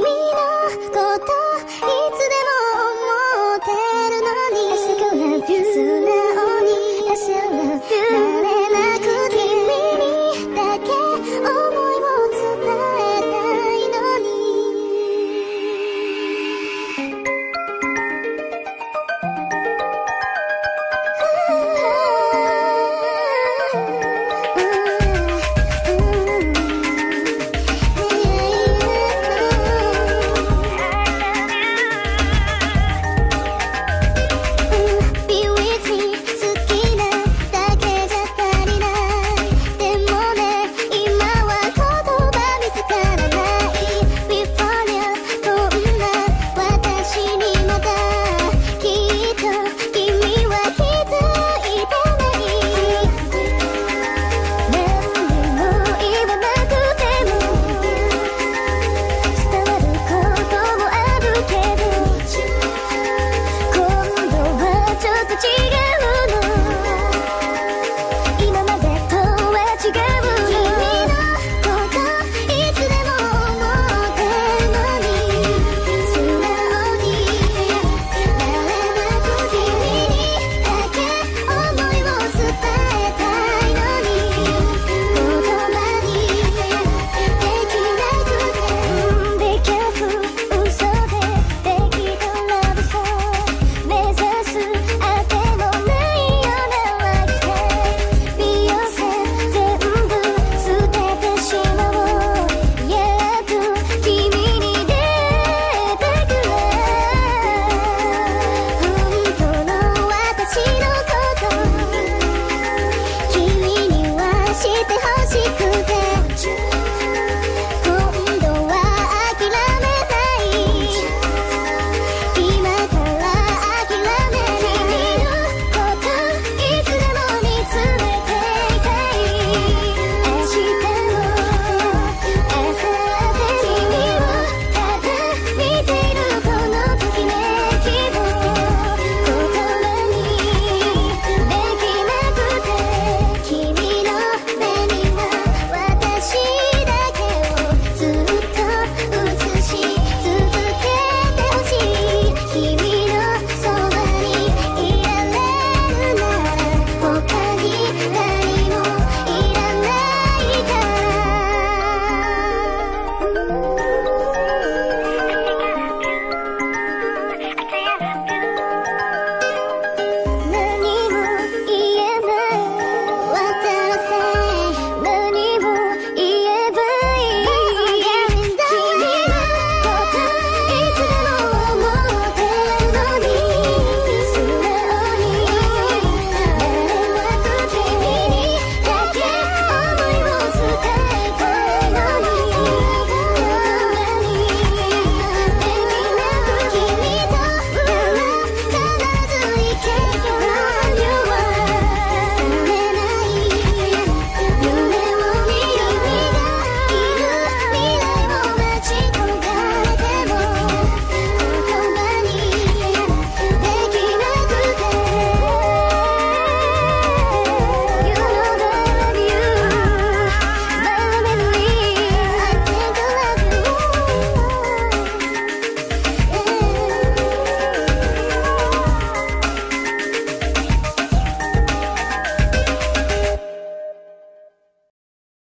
君の